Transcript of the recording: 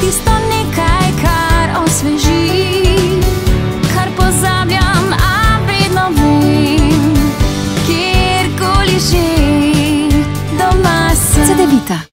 tisto nekaj, kar osveži.